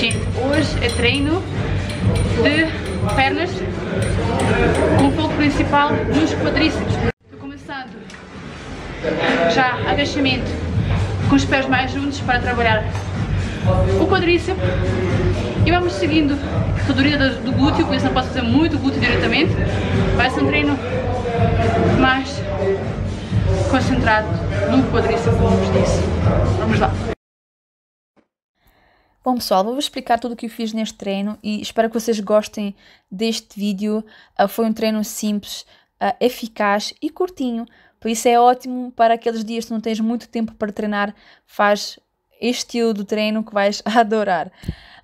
Gente, hoje é treino de pernas com foco principal nos quadríceps. Estou começando já agachamento com os pés mais juntos para trabalhar o quadríceps e vamos seguindo a teoria do glúteo, por isso não posso fazer muito glúteo diretamente. Vai ser um treino mais concentrado no quadríceps, como vos disse. Vamos lá. Bom pessoal, vou-vos explicar tudo o que eu fiz neste treino e espero que vocês gostem deste vídeo. Uh, foi um treino simples, uh, eficaz e curtinho, por isso é ótimo para aqueles dias que não tens muito tempo para treinar, faz este estilo de treino que vais adorar.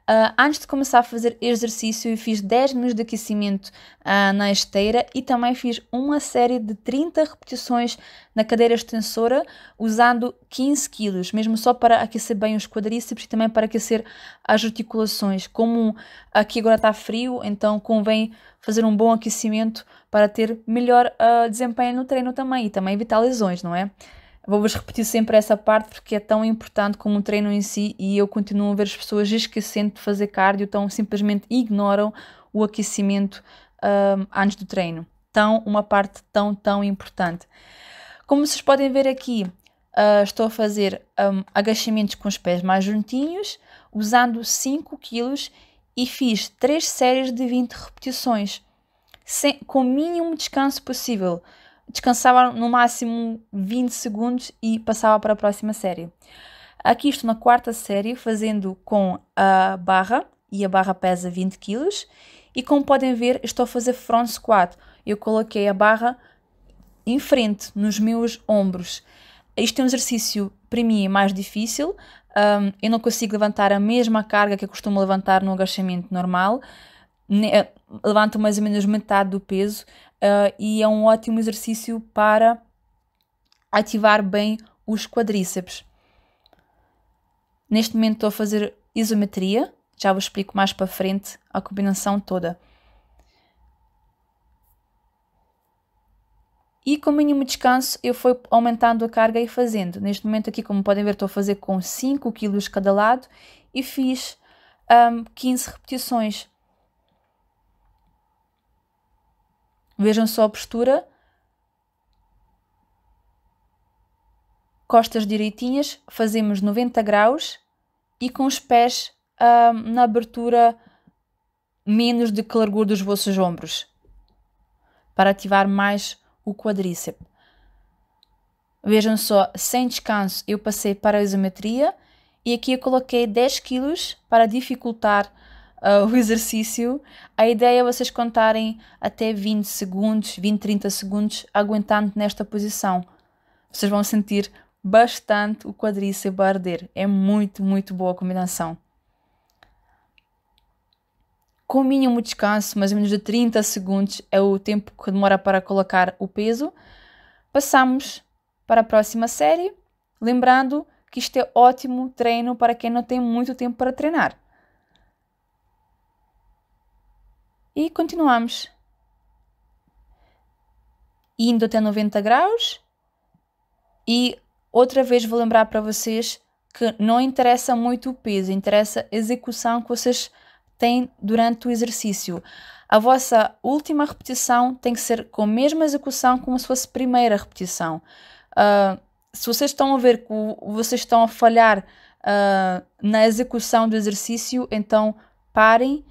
Uh, antes de começar a fazer exercício, eu fiz 10 minutos de aquecimento uh, na esteira e também fiz uma série de 30 repetições na cadeira extensora, usando 15 quilos, mesmo só para aquecer bem os quadríceps e também para aquecer as articulações. Como aqui agora está frio, então convém fazer um bom aquecimento para ter melhor uh, desempenho no treino também e também evitar lesões, não é? Vou-vos repetir sempre essa parte porque é tão importante como o treino em si e eu continuo a ver as pessoas esquecendo de fazer cardio, então simplesmente ignoram o aquecimento um, antes do treino. Tão, uma parte tão, tão importante. Como vocês podem ver aqui, uh, estou a fazer um, agachamentos com os pés mais juntinhos, usando 5 kg e fiz 3 séries de 20 repetições, sem, com o mínimo descanso possível descansava no máximo 20 segundos e passava para a próxima série. Aqui estou na quarta série fazendo com a barra e a barra pesa 20 kg e como podem ver estou a fazer front squat. Eu coloquei a barra em frente nos meus ombros. Isto é um exercício para mim mais difícil. Um, eu não consigo levantar a mesma carga que eu costumo levantar no agachamento normal. Eh, levanto mais ou menos metade do peso uh, e é um ótimo exercício para ativar bem os quadríceps. Neste momento estou a fazer isometria, já vos explico mais para frente a combinação toda. E com o mínimo descanso eu fui aumentando a carga e fazendo. Neste momento aqui, como podem ver, estou a fazer com 5 kg cada lado e fiz um, 15 repetições. Vejam só a postura. Costas direitinhas, fazemos 90 graus e com os pés na abertura menos de que largura dos vossos ombros para ativar mais o quadríceps. Vejam só, sem descanso eu passei para a isometria e aqui eu coloquei 10 kg para dificultar uh, o exercício, a ideia é vocês contarem até 20 segundos, 20, 30 segundos aguentando nesta posição. Vocês vão sentir bastante o quadríceps arder. É muito, muito boa a combinação. Com o mínimo descanso, mais ou menos de 30 segundos, é o tempo que demora para colocar o peso. Passamos para a próxima série, lembrando que isto é ótimo treino para quem não tem muito tempo para treinar. E continuamos. Indo até 90 graus. E outra vez vou lembrar para vocês que não interessa muito o peso, interessa a execução que vocês têm durante o exercício. A vossa última repetição tem que ser com a mesma execução como se fosse a primeira repetição. Uh, se vocês estão a ver que vocês estão a falhar uh, na execução do exercício, então parem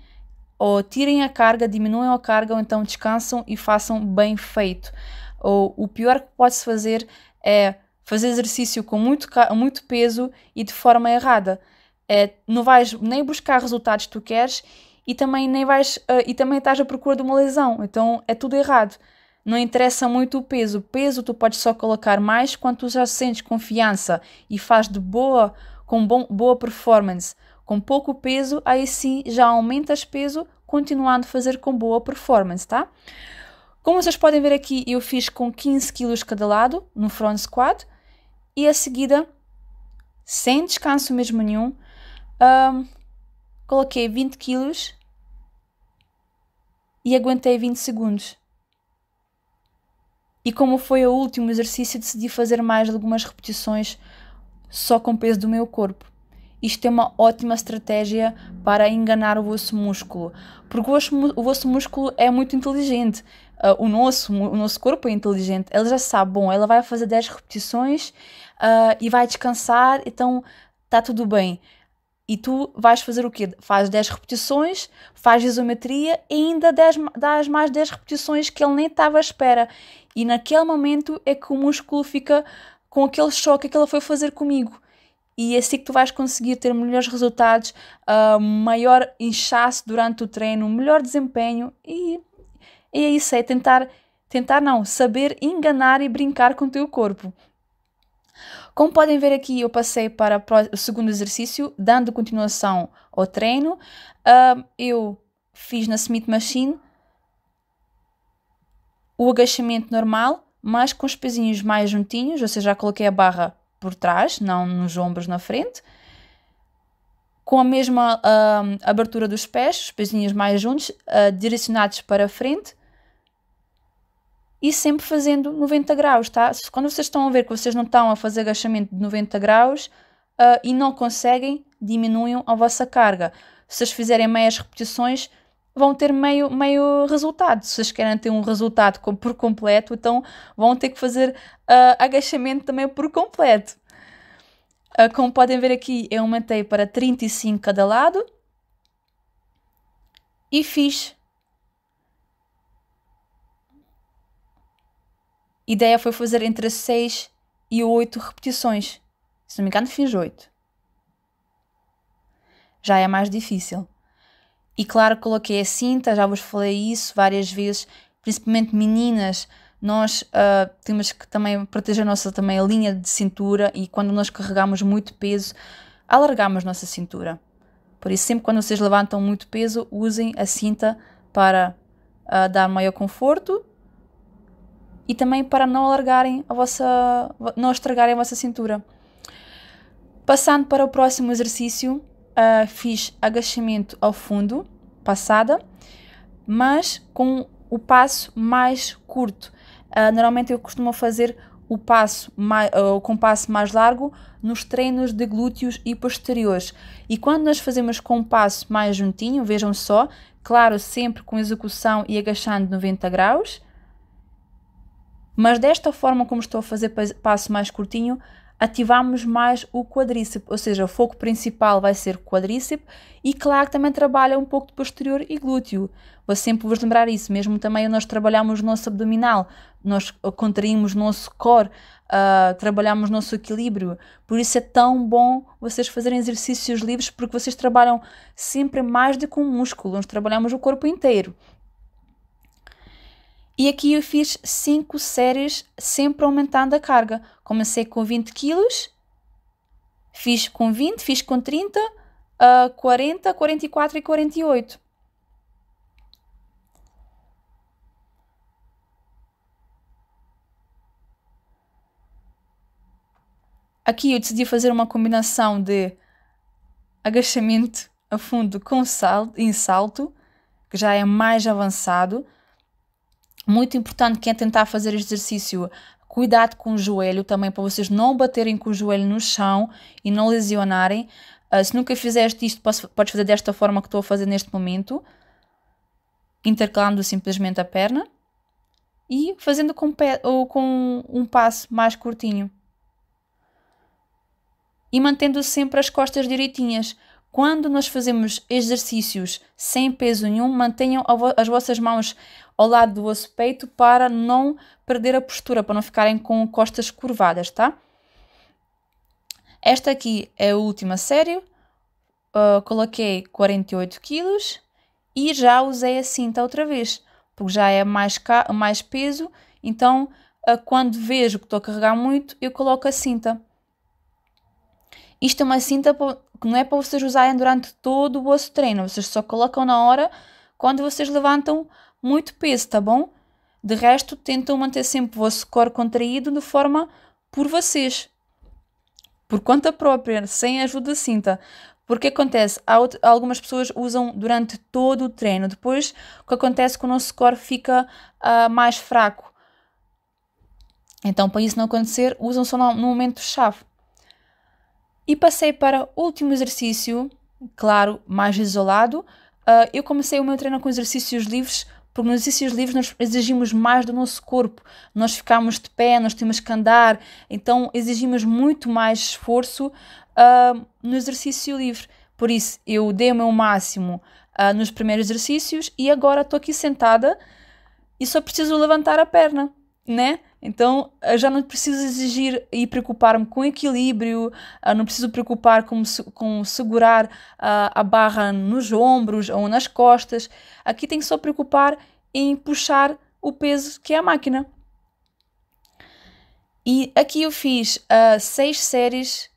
ou tirem a carga, diminuam a carga, ou então descansam e façam bem feito. Ou o pior que pode-se fazer é fazer exercício com muito, muito peso e de forma errada. É, não vais nem buscar resultados que tu queres e também nem vais uh, e também estás à procura de uma lesão. Então é tudo errado. Não interessa muito o peso. O peso tu podes só colocar mais quando tu já sentes confiança e faz de boa, com bom, boa performance com pouco peso, aí sim já aumentas peso, continuando a fazer com boa performance, tá? Como vocês podem ver aqui, eu fiz com 15 kg cada lado no front squat e a seguida, sem descanso mesmo nenhum, um, coloquei 20 kg e aguentei 20 segundos. E como foi o último exercício, decidi fazer mais algumas repetições só com o peso do meu corpo. Isto é uma ótima estratégia para enganar o vosso músculo, porque o vosso, o vosso músculo é muito inteligente. Uh, o, nosso, o nosso corpo é inteligente, ele já sabe, bom, ela vai fazer 10 repetições uh, e vai descansar, então está tudo bem. E tu vais fazer o quê? Faz 10 repetições, faz isometria e ainda 10, dás mais 10 repetições que ele nem estava à espera. E naquele momento é que o músculo fica com aquele choque que ele foi fazer comigo. E é assim que tu vais conseguir ter melhores resultados, uh, maior inchaço durante o treino, melhor desempenho e, e é isso, é tentar, tentar não, saber enganar e brincar com o teu corpo. Como podem ver aqui, eu passei para o segundo exercício, dando continuação ao treino. Uh, eu fiz na Smith Machine o agachamento normal, mas com os pezinhos mais juntinhos, ou seja, já coloquei a barra por trás, não nos ombros na frente. Com a mesma uh, abertura dos pés, os pezinhos mais juntos, uh, direcionados para a frente e sempre fazendo 90 graus, tá? Quando vocês estão a ver que vocês não estão a fazer agachamento de 90 graus uh, e não conseguem, diminuam a vossa carga. Se vocês fizerem meias repetições, vão ter meio, meio resultado. Se vocês querem ter um resultado por completo, então vão ter que fazer uh, agachamento também por completo. Uh, como podem ver aqui, eu aumentei para 35 cada lado e fiz A ideia foi fazer entre 6 e 8 repetições. Se não me engano, fiz 8. Já é mais difícil. E claro, coloquei a cinta, já vos falei isso várias vezes, principalmente meninas, nós uh, temos que também proteger a nossa também a linha de cintura e quando nós carregamos muito peso, alargamos nossa cintura. Por isso, sempre quando vocês levantam muito peso, usem a cinta para uh, dar maior conforto e também para não alargarem a vossa, não estragarem a vossa cintura. Passando para o próximo exercício, uh, fiz agachamento ao fundo, passada, mas com o passo mais curto. Uh, normalmente eu costumo fazer o passo mais, uh, com passo mais largo nos treinos de glúteos e posteriores. E quando nós fazemos com passo mais juntinho, vejam só, claro, sempre com execução e agachando 90 graus, mas desta forma, como estou a fazer passo mais curtinho, ativamos mais o quadríceps, ou seja, o foco principal vai ser quadríceps e claro que também trabalha um pouco de posterior e glúteo. Vou sempre vos lembrar isso, mesmo também nós trabalhamos o nosso abdominal, nós contraímos o nosso core, uh, trabalhamos o nosso equilíbrio, por isso é tão bom vocês fazerem exercícios livres porque vocês trabalham sempre mais do que um músculo, nós trabalhamos o corpo inteiro. E aqui eu fiz 5 séries, sempre aumentando a carga. Comecei com 20 quilos, fiz com 20, fiz com 30, uh, 40, 44 e 48. Aqui eu decidi fazer uma combinação de agachamento a fundo com salto, em salto, que já é mais avançado, muito importante quem é tentar fazer exercício, cuidado com o joelho também, para vocês não baterem com o joelho no chão e não lesionarem. Uh, se nunca fizeste isto, podes fazer desta forma que estou a fazer neste momento, intercalando simplesmente a perna e fazendo com, pé, ou com um passo mais curtinho. E mantendo sempre as costas direitinhas. Quando nós fazemos exercícios sem peso nenhum, mantenham as vossas mãos ao lado do vosso peito para não perder a postura, para não ficarem com costas curvadas, tá? Esta aqui é a última série. Uh, coloquei 48 quilos e já usei a cinta outra vez, porque já é mais, mais peso, então uh, quando vejo que estou a carregar muito, eu coloco a cinta. Isto é uma cinta que não é para vocês usarem durante todo o vosso treino, vocês só colocam na hora quando vocês levantam muito peso, tá bom? De resto, tentam manter sempre o vosso core contraído de forma por vocês, por conta própria, sem ajuda da cinta. Porque acontece, algumas pessoas usam durante todo o treino, depois o que acontece é que o nosso core fica uh, mais fraco. Então, para isso não acontecer, usam só no momento-chave. E passei para o último exercício, claro, mais isolado. Uh, eu comecei o meu treino com exercícios livres, porque nos exercícios livres nós exigimos mais do nosso corpo. Nós ficamos de pé, nós temos que andar, então exigimos muito mais esforço uh, no exercício livre. Por isso, eu dei o meu máximo uh, nos primeiros exercícios e agora estou aqui sentada e só preciso levantar a perna, né? Então já não preciso exigir e preocupar-me com equilíbrio, uh, não preciso preocupar com, com segurar uh, a barra nos ombros ou nas costas. Aqui tenho que só preocupar em puxar o peso que é a máquina. E aqui eu fiz uh, seis séries.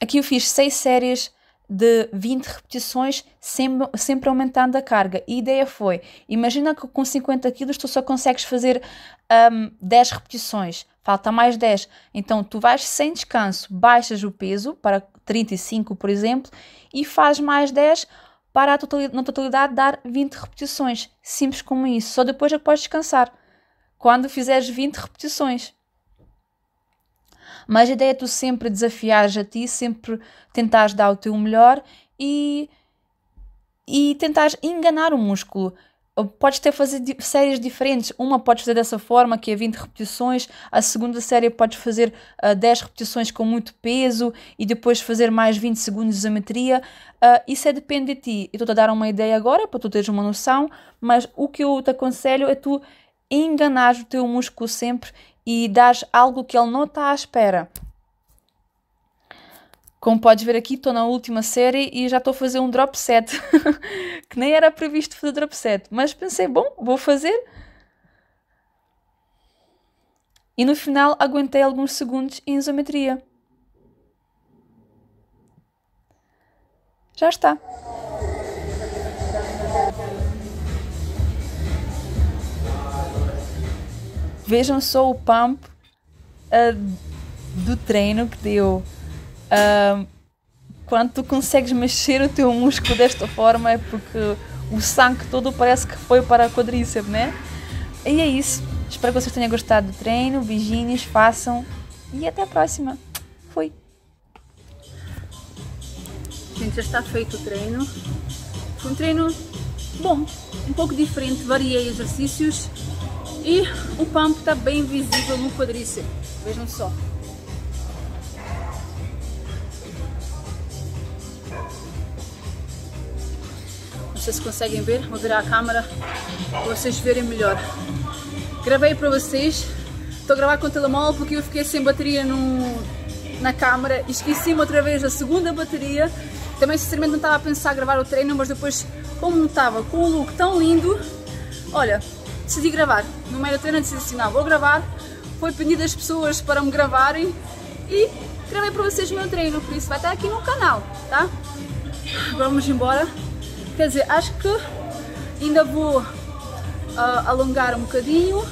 Aqui eu fiz seis séries de 20 repetições, sempre, sempre aumentando a carga. E a ideia foi: imagina que com 50 quilos tu só consegues fazer um, 10 repetições, falta mais 10. Então tu vais sem descanso, baixas o peso para 35, por exemplo, e faz mais 10 para totalidade, na totalidade dar 20 repetições. Simples como isso. Só depois é que podes descansar. Quando fizeres 20 repetições. Mas a ideia é tu sempre desafiares a ti, sempre tentares dar o teu melhor e, e tentares enganar o músculo. Podes ter fazer séries diferentes. Uma podes fazer dessa forma, que é 20 repetições. A segunda série podes fazer uh, 10 repetições com muito peso e depois fazer mais 20 segundos de isometria. Uh, isso é depende de ti. Eu estou-te a dar uma ideia agora para tu teres uma noção, mas o que eu te aconselho é tu enganar o teu músculo sempre e dás algo que ele não está à espera. Como podes ver aqui, estou na última série e já estou a fazer um drop set, que nem era previsto fazer drop set, mas pensei, bom, vou fazer. E no final aguentei alguns segundos em isometria. Já está. Vejam só o pump uh, do treino que deu. Uh, quando tu consegues mexer o teu músculo desta forma é porque o sangue todo parece que foi para a quadríceps, né? E é isso. Espero que vocês tenham gostado do treino. Beijinhos, façam e até a próxima. Fui. Gente, já está feito o treino. Foi um treino bom, um pouco diferente. Variei exercícios e o pump está bem visível no quadríceps. Vejam só. Não sei se conseguem ver, vou virar a câmera para vocês verem melhor. Gravei para vocês, estou a gravar com o telemóvel porque eu fiquei sem bateria no, na câmera esqueci-me outra vez da segunda bateria. Também sinceramente não estava a pensar gravar o treino, mas depois como estava com um look tão lindo, olha, decidi gravar. No meio do treino decidi assim, não, vou gravar. Foi pedido das pessoas para me gravarem e gravei para vocês o meu treino, por isso vai estar aqui no canal, tá? Vamos embora. Quer dizer, acho que ainda vou uh, alongar um bocadinho